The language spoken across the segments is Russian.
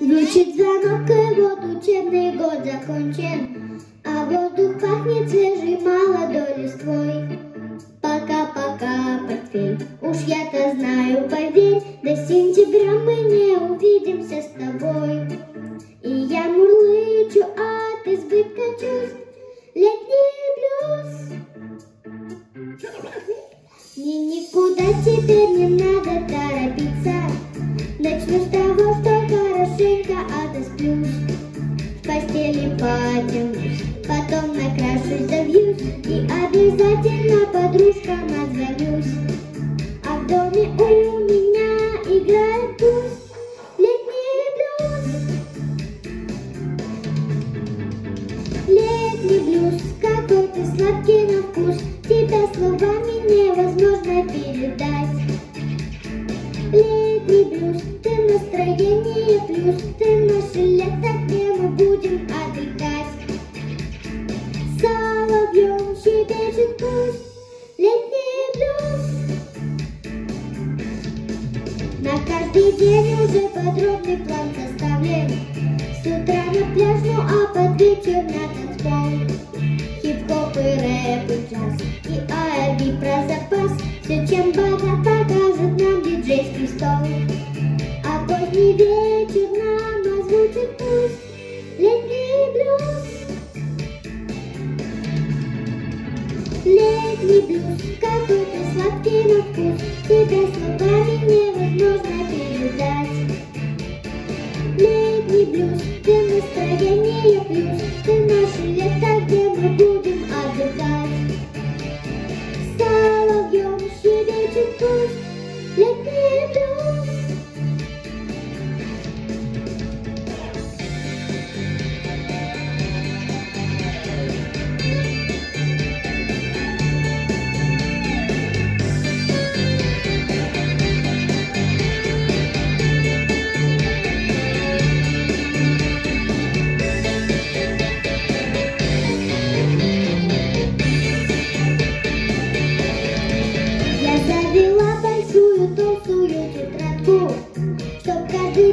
Звучит звонок, и вот учебный год закончен, А воздух пахнет свежей молодой листвой. Пока-пока, портфель, уж я-то знаю, поверь, До сентября мы не увидимся с тобой. И я мурлычу от избытка чувств летний блюз. Мне никуда теперь не надо торопиться, Начну потом накрашусь, завьюсь И обязательно подружкам отзвонюсь. А в доме у меня играет пусть летний блюз. Летний блюз, какой ты на вкус, Тебя словами невозможно передать. Летний блюз, ты настроение плюс, Ты наше лето, где мы будем отдыхать. Щебечет пусть летний блюз. На каждый день уже подробный план составлен. С утра на пляж, ну а под вечер на танцпол. Хип-хоп и рэп и джаз, и R&B про запас. Все, чем богат, покажет нам диджейский стол. А поздний вечер Какой ты сладкий на вкус, Тебя словами невозможно передать. Летний блюз, ты настроение плюс, Ты наше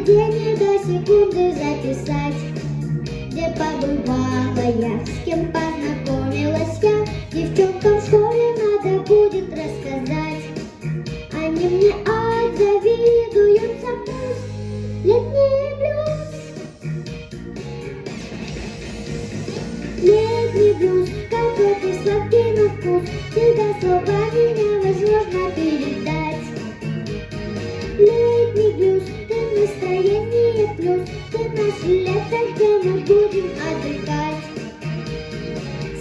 И до секунды записать, Где побывала я, с кем познакомилась я, Девчонкам в школе надо будет рассказать. Они мне отзавидуются пусть летний блюз. Летний блюз, какой ты сладкий на вкус, Тебя словами невозможно передать. Летний блюз, настроение плюс, наше лето, где мы будем отдыхать.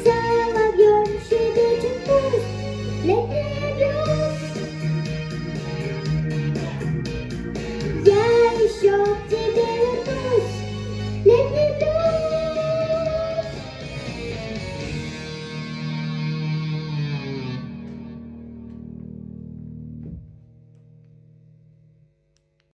Соловьем щебечет пусть летний блюз. Я еще тебе